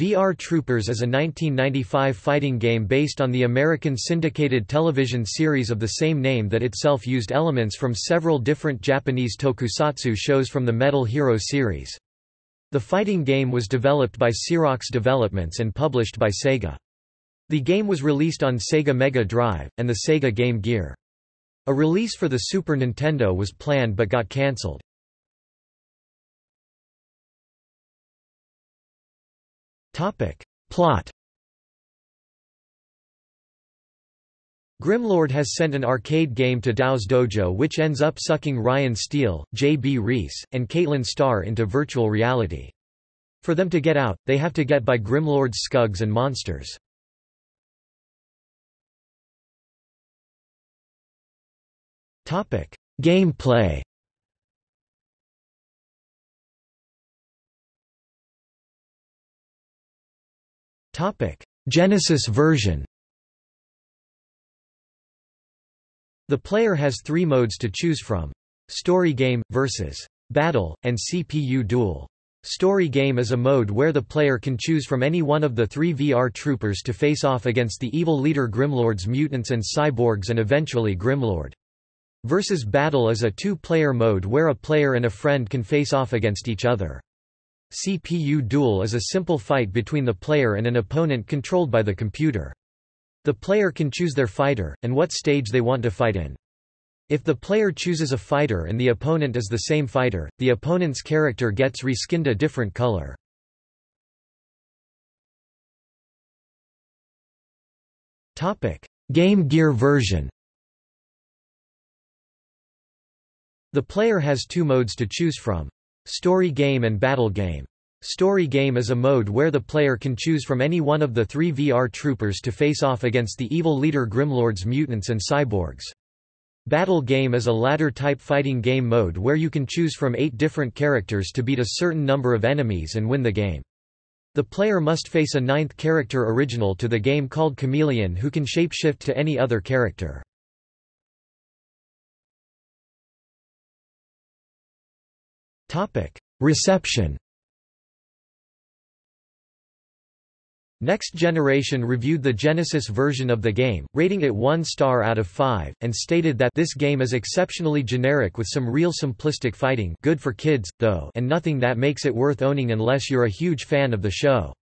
VR Troopers is a 1995 fighting game based on the American syndicated television series of the same name that itself used elements from several different Japanese tokusatsu shows from the Metal Hero series. The fighting game was developed by Syrox Developments and published by Sega. The game was released on Sega Mega Drive, and the Sega Game Gear. A release for the Super Nintendo was planned but got cancelled. Plot Grimlord has sent an arcade game to Tao's dojo which ends up sucking Ryan Steele, J.B. Reese, and Caitlin Starr into virtual reality. For them to get out, they have to get by Grimlord's Skugs and monsters. Gameplay Genesis version The player has three modes to choose from. Story game, versus battle, and CPU duel. Story game is a mode where the player can choose from any one of the three VR troopers to face off against the evil leader Grimlord's mutants and cyborgs and eventually Grimlord. Versus battle is a two-player mode where a player and a friend can face off against each other. CPU duel is a simple fight between the player and an opponent controlled by the computer. The player can choose their fighter, and what stage they want to fight in. If the player chooses a fighter and the opponent is the same fighter, the opponent's character gets reskinned a different color. Game Gear version The player has two modes to choose from. Story game and battle game. Story game is a mode where the player can choose from any one of the three VR troopers to face off against the evil leader Grimlord's mutants and cyborgs. Battle game is a ladder-type fighting game mode where you can choose from eight different characters to beat a certain number of enemies and win the game. The player must face a ninth character original to the game called Chameleon who can shapeshift to any other character. Reception Next Generation reviewed the Genesis version of the game, rating it 1 star out of 5, and stated that this game is exceptionally generic with some real simplistic fighting good for kids, though and nothing that makes it worth owning unless you're a huge fan of the show.